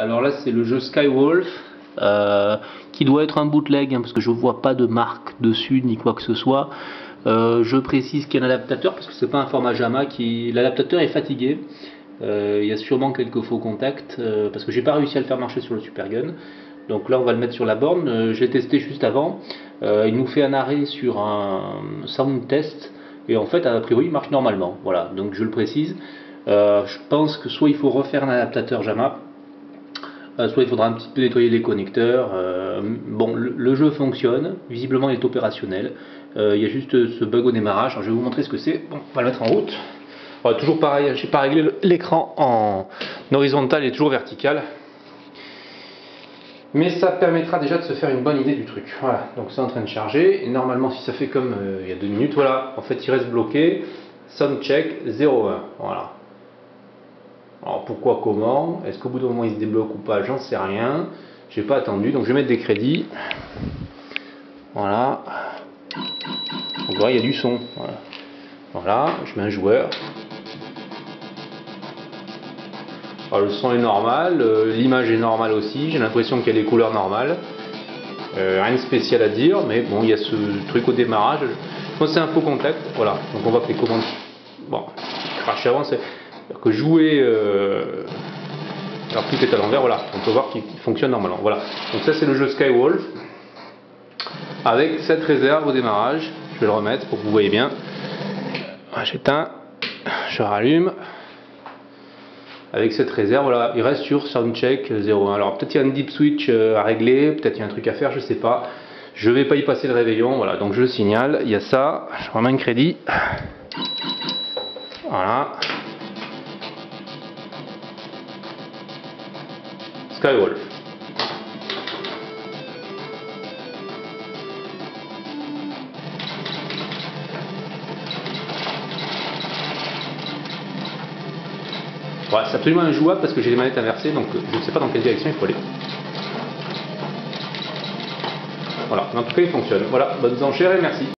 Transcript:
Alors là, c'est le jeu Skywolf, euh, qui doit être un bootleg, hein, parce que je vois pas de marque dessus, ni quoi que ce soit. Euh, je précise qu'il y a un adaptateur, parce que c'est pas un format JAMA, l'adaptateur est fatigué. Euh, il y a sûrement quelques faux contacts, parce que j'ai pas réussi à le faire marcher sur le Super Gun. Donc là, on va le mettre sur la borne. j'ai testé juste avant. il nous fait un arrêt sur un sound test, et en fait, a priori, il marche normalement. Voilà, donc je le précise. je pense que soit il faut refaire un adaptateur JAMA, soit il faudra un petit peu nettoyer les connecteurs. Euh, bon, le, jeu fonctionne, visiblement il est opérationnel. Euh, il y a juste ce bug au démarrage. je vais vous montrer ce que c'est. Bon, on va le mettre en route. toujours pareil, j'ai pas réglé l'écran en horizontal et toujours vertical. Mais ça permettra déjà de se faire une bonne idée du truc. Voilà, donc c'est en train de charger. Et normalement, si ça fait comme il y a deux minutes, voilà, en fait il reste bloqué. Soundcheck 0.1. Voilà. Pourquoi, comment Est-ce qu'au bout d'un moment il se débloque ou pas J'en sais rien. J'ai pas attendu, donc je vais mettre des crédits. Voilà. Donc voilà, il y a du son. Voilà. je mets un joueur. Alors, le son est normal, euh, l'image est normale aussi, j'ai l'impression qu'il y a des couleurs normales. Euh, rien de spécial à dire, mais bon, il y a ce truc au démarrage. Moi, c'est un faux contact. Voilà, donc on va faire commandes. Bon, crash avant, c'est que jouer euh, alors tout est à l'envers voilà. On peut voir qu'il fonctionne normalement. Voilà. Donc ça c'est le jeu Skywolf. Avec cette réserve au démarrage je vais le remettre pour que vous voyez bien. J'éteins je rallume. Avec cette réserve voilà il reste sur soundcheck 0.1 alors peut-être il y a un deep switch euh, à régler peut-être il y a un truc à faire je sais pas. Je vais pas y passer le réveillon voilà. Donc je le signale. Il y a ça. Je remets un crédit. Voilà Skywolf. Ouais, c'est absolument injouable parce que j'ai les manettes inversées, donc je ne sais pas dans quelle direction il faut aller. Voilà, en tout cas il fonctionne. Voilà, bonnes enchères et merci.